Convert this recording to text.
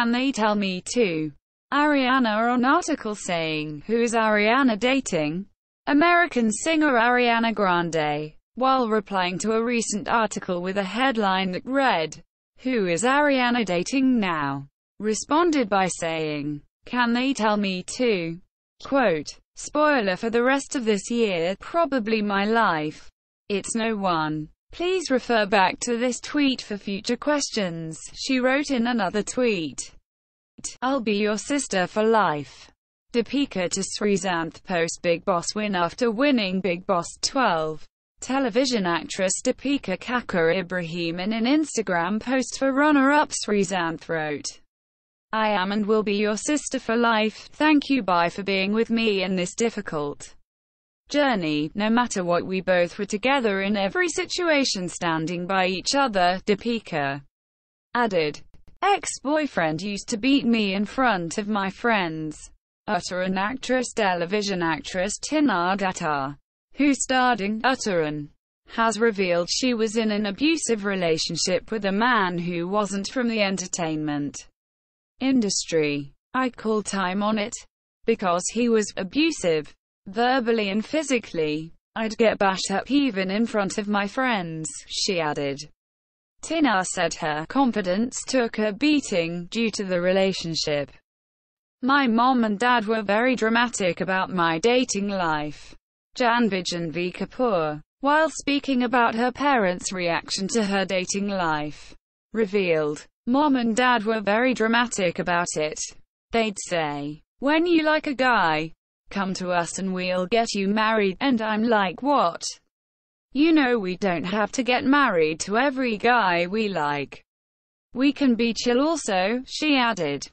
can they tell me too? Ariana on article saying, who is Ariana dating? American singer Ariana Grande. While replying to a recent article with a headline that read, Who is Ariana dating now? responded by saying, Can they tell me too? Quote, Spoiler for the rest of this year, probably my life. It's no one. Please refer back to this tweet for future questions, she wrote in another tweet. I'll be your sister for life. Dipika to Sreesanth post Bigg Boss win after winning Bigg Boss 12. Television actress Dipika Kakar Ibrahim in an Instagram post for runner-up Sreesanth wrote, I am and will be your sister for life, thank you bye for being with me in this difficult journey, no matter what we both were together in every situation standing by each other, Dipika added. Ex-boyfriend used to beat me in front of my friends. Uttaran actress television actress Tinaa Dattaa, who starred in Uttaran, has revealed she was in an abusive relationship with a man who wasn't from the entertainment industry. I call time on it. Because he was abusive, verbally and physically. I'd get bashed up even in front of my friends, she added. Tinaa said her confidence took a beating due to the relationship. My mom and dad were very dramatic about my dating life. Janhvi Janhvi Kapoor, while speaking about her parents' reaction to her dating life, revealed, Mom and dad were very dramatic about it. They'd say, when you like a guy, come to us and we'll get you married, and I'm like what? You know we don't have to get married to every guy we like. We can be chill also, she added.